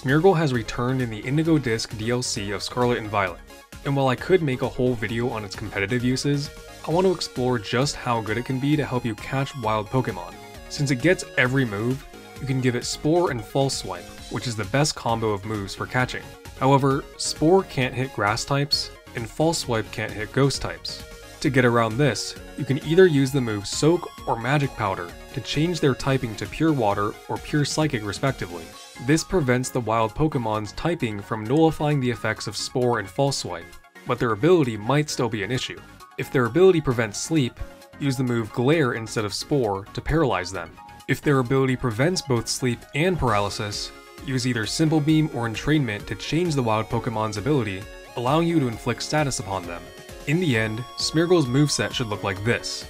Smeargle has returned in the Indigo Disc DLC of Scarlet and Violet, and while I could make a whole video on its competitive uses, I want to explore just how good it can be to help you catch wild Pokemon. Since it gets every move, you can give it Spore and False Swipe, which is the best combo of moves for catching. However, Spore can't hit grass types, and False Swipe can't hit ghost types. To get around this, you can either use the move Soak or Magic Powder to change their typing to Pure Water or Pure Psychic respectively. This prevents the wild Pokemon's typing from nullifying the effects of Spore and False Swipe, but their ability might still be an issue. If their ability prevents sleep, use the move Glare instead of Spore to paralyze them. If their ability prevents both sleep and paralysis, use either Simple Beam or Entrainment to change the wild Pokemon's ability, allowing you to inflict status upon them. In the end, Smeargle's moveset should look like this.